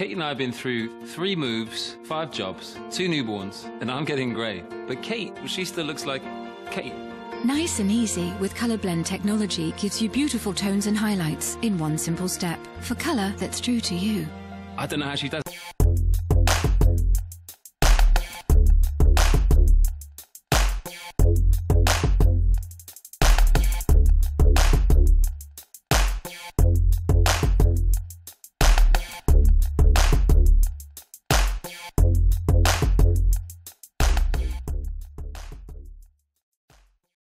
Kate and I have been through three moves, five jobs, two newborns, and I'm getting grey. But Kate, she still looks like Kate. Nice'n Easy with Colour Blend technology gives you beautiful tones and highlights in one simple step for colour that's true to you. I don't know how she does.